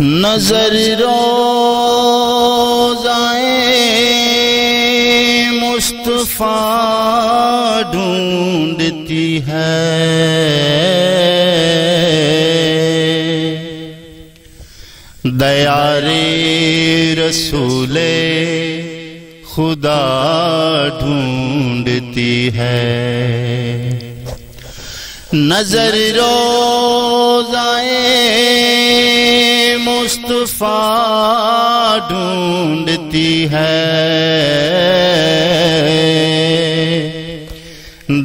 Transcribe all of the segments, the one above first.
नज़र रोजाए मुस्तफ़ा ढूंढती है। दयारे रसूले खुदा ढूंढती है। नज़र रोजाए मुस्तफ़ा ढूंढती है।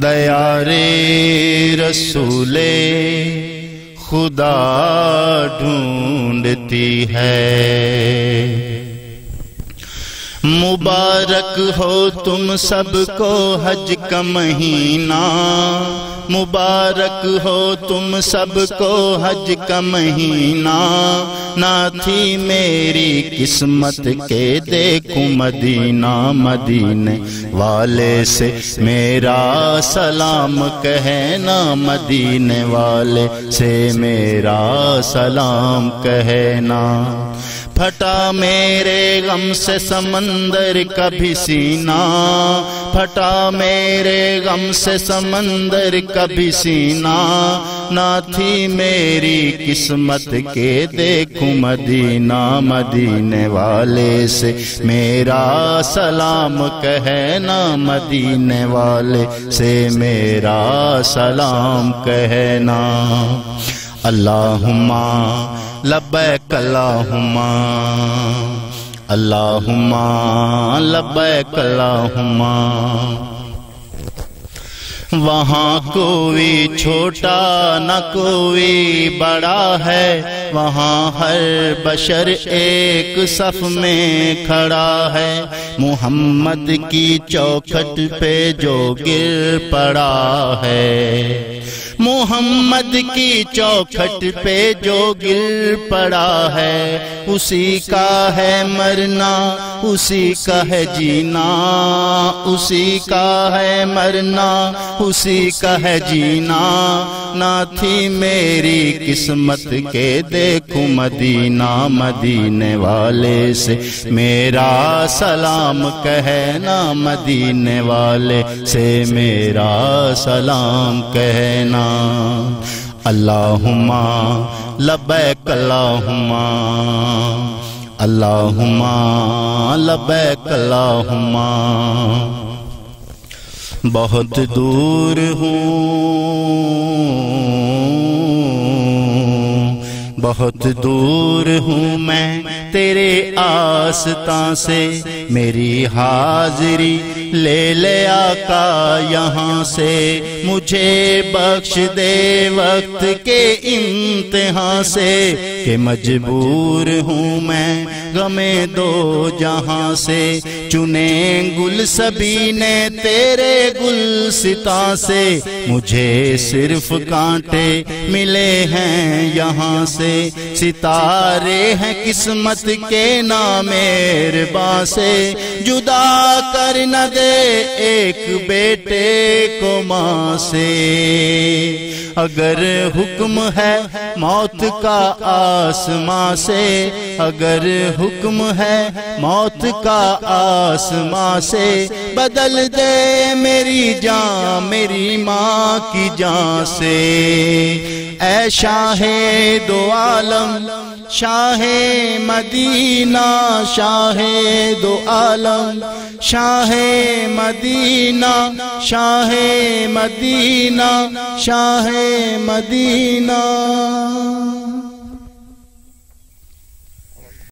दयारे रसूले खुदा ढूंढती है। मुबारक हो तुम सबको हज का महीना। मुबारक हो तुम सबको हज का महीना। ना थी मेरी किस्मत के देखूँ मदीना, मदीने वाले से मेरा सलाम कहना मदीने वाले से मेरा सलाम कहना फटा मेरे गम से समंदर कभी सीना। फटा मेरे गम से समंदर कभी सीना। ना थी मेरी किस्मत के देखूँ मदीना, मदीने वाले से। मेरा सलाम कहना मदीने वाले से। मेरा सलाम कहना अल्लाहुम्मा लब्बैक अल्लाहुम्मा अल्लाहुम्मा लब्बैक अल्लाहुम्मा वहाँ कोई छोटा न कोई बड़ा है, वहाँ हर बशर एक सफ में खड़ा है। मोहम्मद की चौखट पे जो गिर पड़ा है। मोहम्मद की चौखट पे जो गिर पड़ा है, उसी का है मरना, उसी का है जीना, उसी का है मरना, उसी का है जीना। ना थी मेरी किस्मत के देखूँ मदीना, मदीने वाले से मेरा सलाम कहना मदीने वाले से मेरा सलाम कहना अल्लाहुम्मा, लब्बैक अल्लाहुम्मा अल्लाहुम्मा, लब्बैक अल्लाहुम्मा। बहुत दूर हूँ, बहुत दूर हूँ मैं तेरे आस्ता से। मेरी हाजिरी ले ले आका यहाँ से। मुझे बख्श दे वक्त के इम्तिहा से कि मजबूर हूँ मैं गमे दो जहाँ से। चुने गुल सभी ने तेरे गुल सिता से। मुझे सिर्फ़ कांटे मिले हैं यहाँ से। सितारे हैं किस्मत के नामेरबा से। जुदा कर न दे एक बेटे को माँ से। अगर हुक्म है मौत का आसमां से, अगर हुक्म है मौत का आसमां से, बदल दे मेरी जान, मेरी माँ की जान से। ऐशा है दो आलम शाहे मदीना शाह दो आलम। Shah Medina Shah Medina Shah Medina.